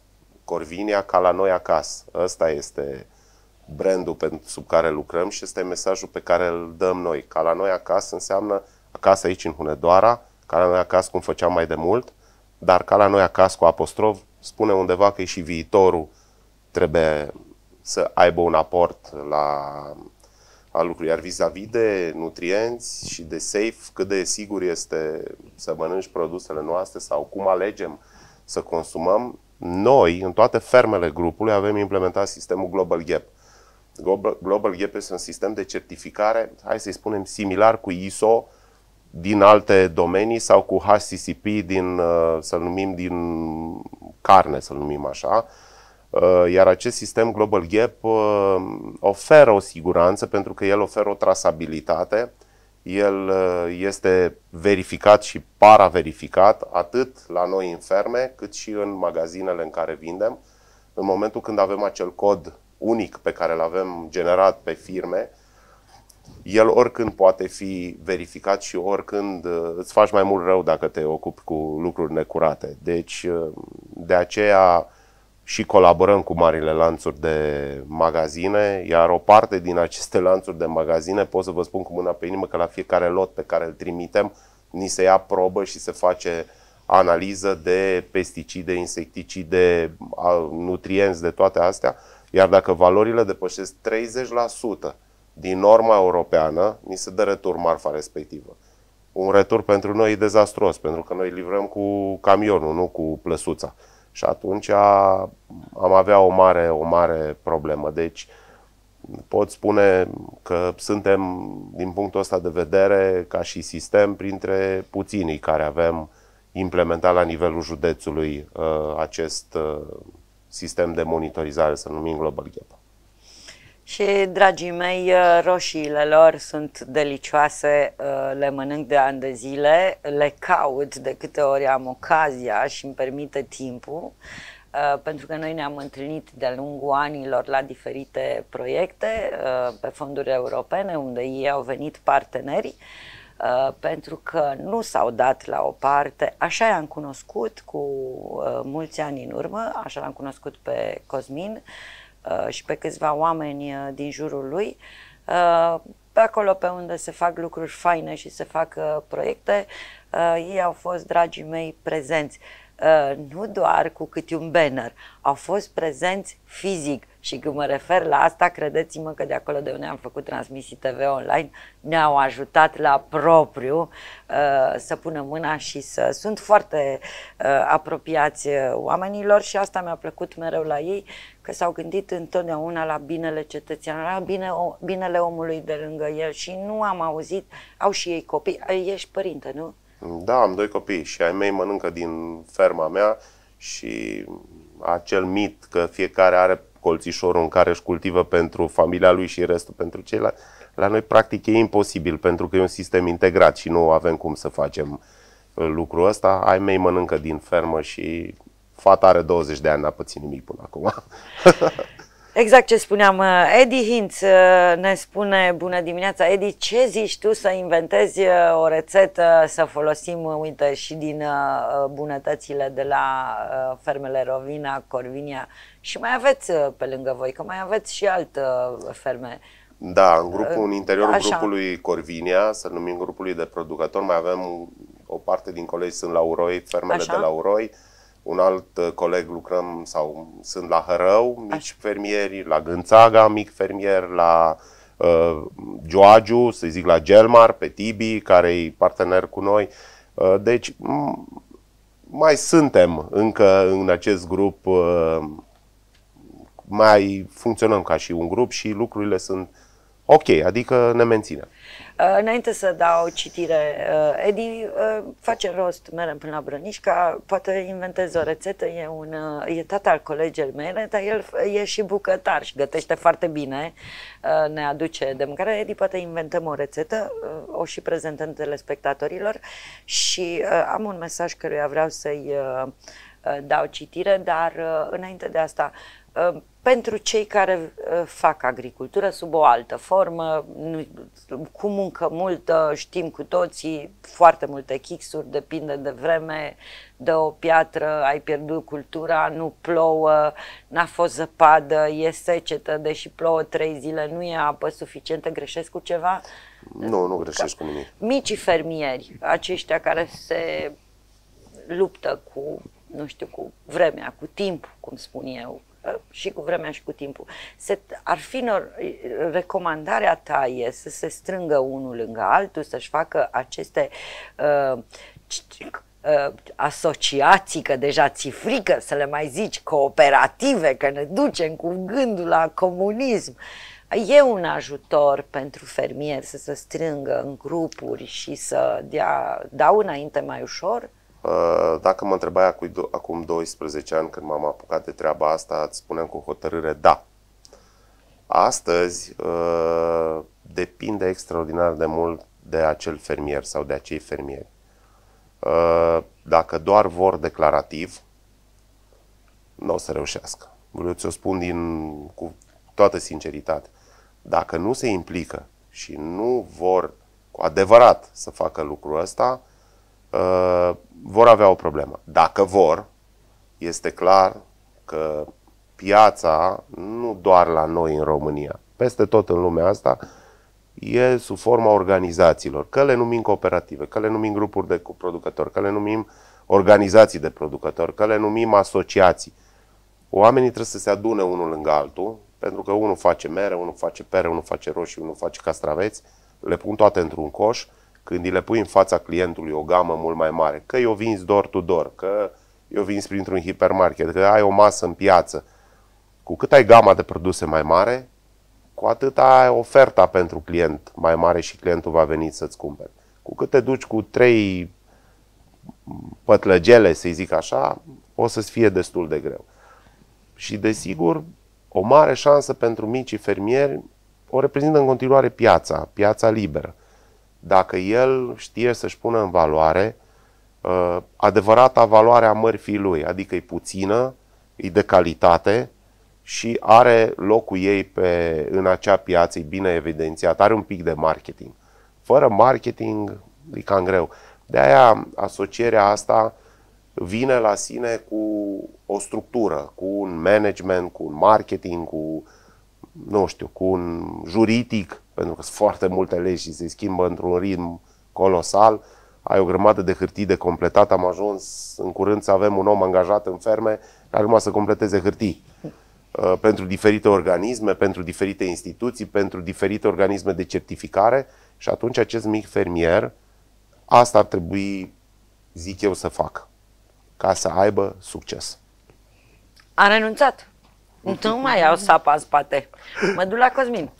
Corvinia ca la noi acasă. Ăsta este brandul sub care lucrăm și este mesajul pe care îl dăm noi. Ca la noi acasă înseamnă acasă aici în Hunedoara, ca la noi acasă cum făceam mai de mult, dar ca la noi acasă cu apostrof spune undeva că e și viitorul trebuie să aibă un aport la a lucrului. Iar vis-a-vis de nutrienți și de safe, cât de sigur este să mănânci produsele noastre sau cum alegem să consumăm, noi, în toate fermele grupului, avem implementat sistemul Global Gap. Global, Global Gap este un sistem de certificare, hai să-i spunem, similar cu ISO din alte domenii sau cu HCCP din, uh, să-l numim, din carne, să-l numim așa. Uh, iar acest sistem Global Gap uh, oferă o siguranță pentru că el oferă o trasabilitate, el este verificat și para-verificat atât la noi în ferme cât și în magazinele în care vindem. În momentul când avem acel cod unic pe care îl avem generat pe firme, el oricând poate fi verificat și oricând uh, îți faci mai mult rău dacă te ocupi cu lucruri necurate. Deci, uh, de aceea și colaborăm cu marile lanțuri de magazine, iar o parte din aceste [laughs] lanțuri de magazine, pot să vă spun cu mâna pe inimă că la fiecare lot pe care îl trimitem, ni se ia probă și se face analiză de pesticide, insecticide, nutrienți, de toate astea, iar dacă valorile depășesc 30% din norma europeană, ni se dă retur marfa respectivă. Un retur pentru noi e dezastros, pentru că noi livrăm cu camionul, nu cu plăsuța. Și atunci am avea o mare, o mare problemă. Deci pot spune că suntem, din punctul ăsta de vedere, ca și sistem, printre puținii care avem implementat la nivelul județului uh, acest uh, sistem de monitorizare, să numim Global Gap. Și, dragii mei, uh, roșiile lor sunt delicioase, uh, le mănânc de ani de zile, le caut de câte ori am ocazia și îmi permite timpul, uh, pentru că noi ne-am întâlnit de-a lungul anilor la diferite proiecte pe fonduri europene, unde ei au venit parteneri, pentru că nu s-au dat la o parte. Așa i-am cunoscut cu mulți ani în urmă, așa l-am cunoscut pe Cosmin, Uh, și pe câțiva oameni uh, din jurul lui. Uh, pe acolo pe unde se fac lucruri faine și se fac proiecte, ei au fost, dragii mei, prezenți. Nu doar cu câte un banner, au fost prezenți fizic și când mă refer la asta, credeți-mă că de acolo de unde am făcut transmisii TV online, ne-au ajutat la propriu uh, să pună mâna și să... Sunt foarte uh, apropiați oamenilor și asta mi-a plăcut mereu la ei, că s-au gândit întotdeauna la binele cetățeanului, la bine, o, binele omului de lângă el și nu am auzit, au și ei copii, ești părinte, nu? Da, am doi copii și ai mei mănâncă din ferma mea și acel mit că fiecare are colțișorul în care își cultivă pentru familia lui și restul pentru ceilalți, la noi practic e imposibil pentru că e un sistem integrat și nu avem cum să facem uh, lucrul ăsta. Ai mei mănâncă din fermă și fata are 20 de ani, n-a pățit nimic până acum. [laughs] Exact ce spuneam. Uh, Edi Hinț uh, ne spune, bună dimineața, Edi, ce zici tu să inventezi uh, o rețetă, să folosim, uite, și din bunătățile de la fermele Rovina, Corvinia și mai aveți pe lângă voi, că mai aveți și alte ferme. Da, în grupul, în interiorul Așa. grupului Corvinia, să numim grupului de producători, mai avem o parte din colegi sunt la Uroi, fermele Așa. de la Uroi, un alt uh, coleg lucrăm sau sunt la Hărău, mici Așa. fermieri, la Gânțaga, mic fermier, la uh, Joagiu, să zic la Gelmar, pe Tibi, care e partener cu noi. Uh, deci mai suntem încă în acest grup, uh, mai funcționăm ca și un grup și lucrurile sunt ok, adică ne menținem. Uh, înainte să dau citire, uh, Edi uh, face rost, merem până la Brănișca, poate inventeze o rețetă, e, un, e tata al colegii mele, dar el e și bucătar și gătește foarte bine, ne aduce de mâncare. Edi, poate inventăm o rețetă, o și prezentăm telespectatorilor și am un mesaj căruia vreau să-i dau citire, dar înainte de asta, pentru cei care uh, fac agricultură sub o altă formă, cu muncă multă, știm cu toții, foarte multe chixuri, depinde de vreme, de o piatră, ai pierdut cultura, nu plouă, n-a fost zăpadă, e secetă, deși plouă trei zile, nu e apă suficientă, greșesc cu ceva? Nu, nu greșesc cu nimic. Micii fermieri, aceștia care se luptă cu, nu știu, cu vremea, cu timpul, cum spun eu, și cu vremea și cu timpul. Se, ar fi nor, recomandarea ta e să se strângă unul lângă altul, să-și facă aceste uh, uh, asociații, că deja ți frică să le mai zici cooperative, că ne ducem cu gândul la comunism. E un ajutor pentru fermieri să se strângă în grupuri și să dea, dau înainte mai ușor? Uh, dacă mă întrebai acum 12 ani când m-am apucat de treaba asta, îți spuneam cu hotărâre da. Astăzi uh, depinde extraordinar de mult de acel fermier sau de acei fermieri. Uh, dacă doar vor declarativ, nu o să reușească. Eu ți-o spun din, cu toată sinceritate. Dacă nu se implică și nu vor cu adevărat să facă lucrul ăsta, uh, vor avea o problemă. Dacă vor, este clar că piața, nu doar la noi în România, peste tot în lumea asta, e sub forma organizațiilor. Că le numim cooperative, că le numim grupuri de producători, că le numim organizații de producători, că le numim asociații. Oamenii trebuie să se adune unul lângă altul, pentru că unul face mere, unul face pere, unul face roșii, unul face castraveți, le pun toate într-un coș când îi le pui în fața clientului o gamă mult mai mare, că eu vinzi door to door, că eu vinzi printr-un hipermarket, că ai o masă în piață, cu cât ai gama de produse mai mare, cu atât ai oferta pentru client mai mare și clientul va veni să-ți cumpere. Cu cât te duci cu trei pătlăgele, să zic așa, o să-ți fie destul de greu. Și desigur, o mare șansă pentru micii fermieri o reprezintă în continuare piața, piața liberă dacă el știe să-și pună în valoare uh, adevărata valoare a mărfii lui, adică e puțină, e de calitate și are locul ei pe, în acea piață, e bine evidențiat, are un pic de marketing. Fără marketing e cam greu. De aia asocierea asta vine la sine cu o structură, cu un management, cu un marketing, cu, nu știu, cu un juridic pentru că sunt foarte multe legi și se schimbă într-un ritm colosal. Ai o grămadă de hârtii de completat. Am ajuns în curând să avem un om angajat în ferme care numai să completeze hârtii uh, pentru diferite organisme, pentru diferite instituții, pentru diferite organisme de certificare și atunci acest mic fermier asta ar trebui, zic eu, să facă ca să aibă succes. A renunțat. Nu mai au sapa în spate. Mă duc la Cosmin.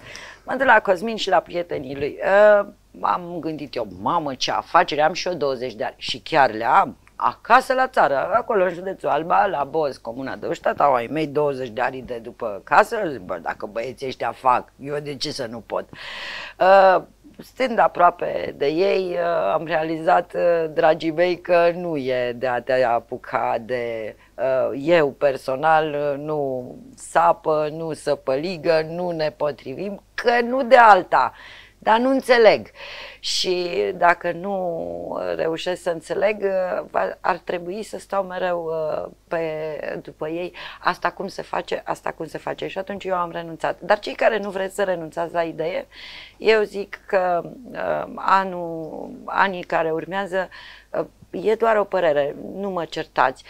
Mă duc la Cosmin și la prietenii lui. Uh, am gândit eu, mamă, ce afacere, am și eu 20 de ani și chiar le am acasă la țară, acolo în județul Alba, la Boz, comuna de Uștat, au ai mei 20 de ani de după casă, zic, bă, dacă băieții ăștia fac, eu de ce să nu pot? Uh, stând aproape de ei, uh, am realizat, uh, dragii mei, că nu e de a te apuca de uh, eu personal, nu sapă, nu săpăligă, nu ne potrivim, că nu de alta dar nu înțeleg. Și dacă nu reușesc să înțeleg, ar trebui să stau mereu pe, după ei, asta cum se face, asta cum se face. Și atunci eu am renunțat. Dar cei care nu vreți să renunțați la idee, eu zic că anul, anii care urmează e doar o părere, nu mă certați.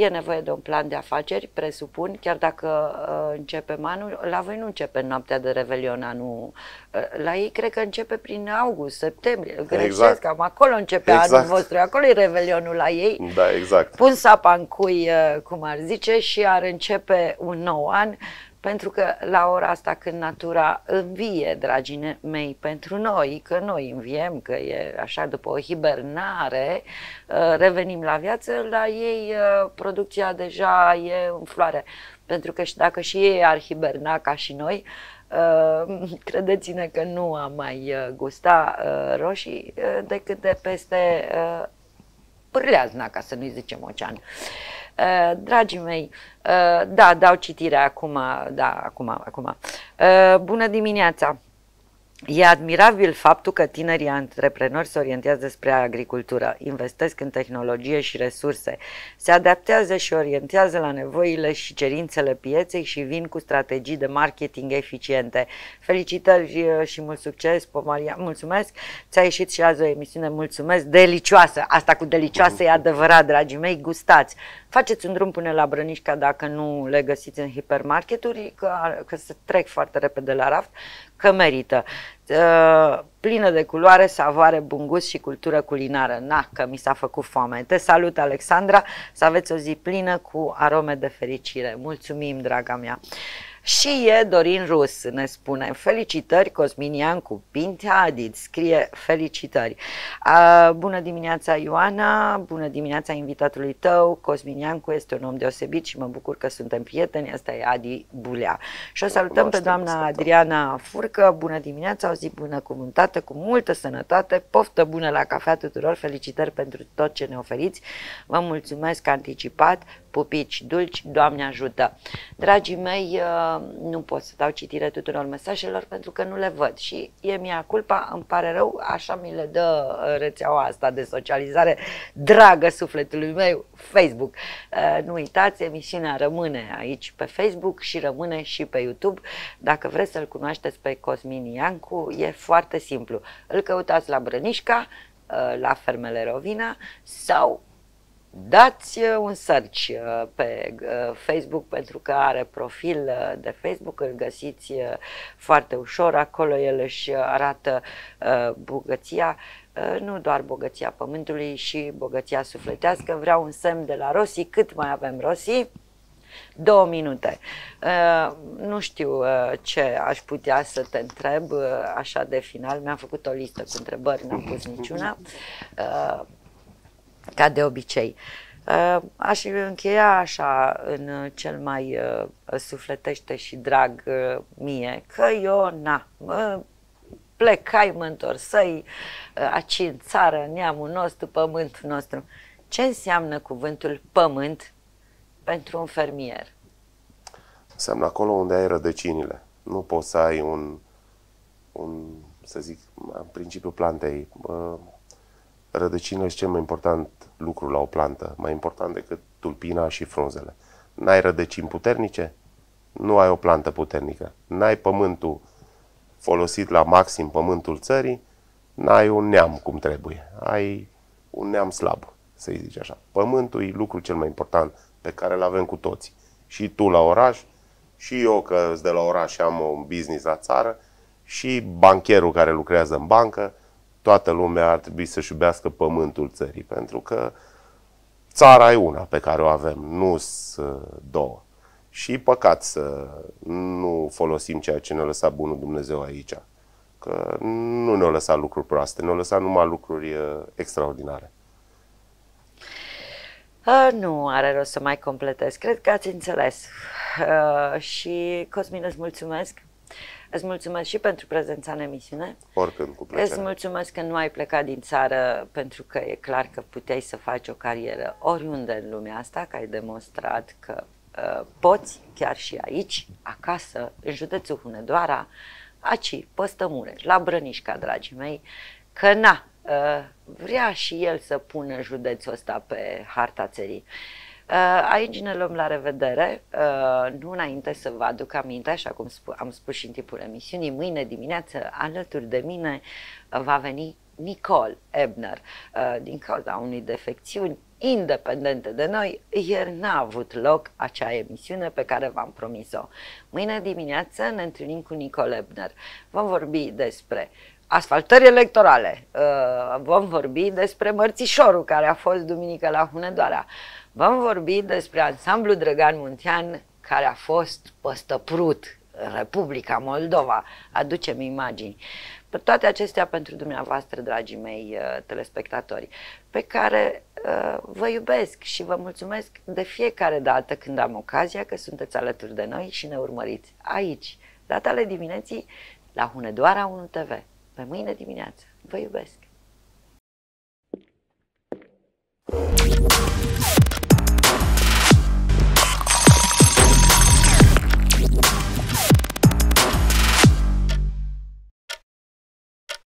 E nevoie de un plan de afaceri, presupun, chiar dacă uh, începem anul, la voi nu începe noaptea de Revelion anul, uh, la ei cred că începe prin august, septembrie, greșesc, exact. cam acolo începe exact. anul vostru, acolo e Revelionul la ei. Da, exact. Pun sapa în cui, uh, cum ar zice, și ar începe un nou an pentru că la ora asta când natura învie, dragii mei, pentru noi, că noi înviem, că e așa după o hibernare, uh, revenim la viață, la ei uh, producția deja e în floare. Pentru că și dacă și ei ar hiberna ca și noi, uh, [laughs] credeți-ne că nu am mai gusta roșii decât de peste pârleazna, ca să nu-i zicem ocean. Uh, dragii mei, uh, da, dau citire acum, da, acum, acum. Uh, bună dimineața! E admirabil faptul că tinerii antreprenori se orientează spre agricultură, investesc în tehnologie și resurse, se adaptează și orientează la nevoile și cerințele pieței și vin cu strategii de marketing eficiente. Felicitări uh, și mult succes, Pomaria. Mulțumesc! Ți-a ieșit și azi o emisiune, mulțumesc, delicioasă! Asta cu delicioasă e adevărat, dragii mei, gustați! Faceți un drum până la Brănișca dacă nu le găsiți în hipermarketuri, că, că se trec foarte repede la raft, că merită. Uh, plină de culoare, savoare, bun gust și cultură culinară. Na, că mi s-a făcut foame. Te salut, Alexandra, să aveți o zi plină cu arome de fericire. Mulțumim, draga mea. Și e Dorin Rus, ne spune, felicitări Cosminian cu Pintea Adit, scrie felicitări. Uh, bună dimineața Ioana, bună dimineața invitatului tău, Cosminiancu este un om deosebit și mă bucur că suntem prieteni, asta e Adi Bulea. Și o salutăm pe doamna Adriana Furcă, bună dimineața, o zi bună cuvântată, cu multă sănătate, poftă bună la cafea tuturor, felicitări pentru tot ce ne oferiți, vă mulțumesc anticipat, pupici dulci, Doamne ajută! Dragii mei, uh, nu pot să dau citire tuturor mesajelor pentru că nu le văd și e mia culpa, îmi pare rău, așa mi le dă uh, rețeaua asta de socializare, dragă sufletului meu, Facebook. Uh, nu uitați, emisiunea rămâne aici pe Facebook și rămâne și pe YouTube. Dacă vreți să-l cunoașteți pe Cosmin Iancu, e foarte simplu. Îl căutați la Brănișca, la Fermele Rovina sau dați uh, un search uh, pe uh, Facebook pentru că are profil de Facebook, îl găsiți foarte ușor, acolo el își arată bogăția, nu doar bogăția pământului și bogăția sufletească. Vreau un semn de la Rossi, cât mai avem Rossi? Două minute. Uh, nu știu uh, ce aș putea să te întreb uh, așa de final. Mi-am făcut o listă cu întrebări, n-am pus niciuna. Uh, ca de obicei. Uh, aș încheia așa în cel mai uh, sufletește și drag uh, mie, că eu, na, plecai, mă întorsăi aici în țară, neamul nostru, pământul nostru. Ce înseamnă cuvântul pământ pentru un fermier? Înseamnă acolo unde ai rădăcinile. Nu poți să ai un, un să zic, în principiu plantei, rădăcinile este cel mai important lucru la o plantă, mai important decât tulpina și frunzele. N-ai rădăcini puternice, nu ai o plantă puternică. N-ai pământul folosit la maxim pământul țării, n-ai un neam cum trebuie. Ai un neam slab, să-i zici așa. Pământul e lucrul cel mai important pe care îl avem cu toți. Și tu la oraș, și eu că de la oraș am un business la țară, și bancherul care lucrează în bancă, toată lumea ar trebui să-și iubească pământul țării, pentru că țara e una pe care o avem, nu sunt două. Și păcat să nu folosim ceea ce ne-a lăsat Bunul Dumnezeu aici. că nu ne-au lăsat lucruri proaste, ne-au lăsat numai lucruri uh, extraordinare. Uh, nu are rost să mai completez. Cred că ați înțeles. Uh, și Cosmin, îți mulțumesc. Îți mulțumesc și pentru prezența în emisiune. Oricând, cu plăcere. Îți mulțumesc că nu ai plecat din țară pentru că e clar că puteai să faci o carieră oriunde în lumea asta, că ai demonstrat că uh, poți, chiar și aici, acasă, în județul Hunedoara, aici, Păstămureș, la Brănișca, dragii mei, că na, uh, vrea și el să pună județul ăsta pe harta țării. Uh, aici ne luăm la revedere, uh, nu înainte să vă aduc aminte, așa cum am spus și în timpul emisiunii, mâine dimineață alături de mine va veni Nicole Ebner. Din cauza unei defecțiuni independente de noi, ieri n-a avut loc acea emisiune pe care v-am promis-o. Mâine dimineață ne întâlnim cu Nicole Ebner. Vom vorbi despre asfaltări electorale, uh, vom vorbi despre Mărțișorul care a fost duminică la Hunedoara, Vom vorbi despre ansamblu Drăgan Muntean care a fost păstăprut în Republica Moldova. Aducem imagini. Toate acestea pentru dumneavoastră, dragii mei uh, telespectatori, pe care uh, vă iubesc și vă mulțumesc de fiecare dată când am ocazia că sunteți alături de noi și ne urmăriți aici, Data datele dimineții, la Hunedoara 1 TV. Pe mâine dimineață. Vă iubesc! Thank you.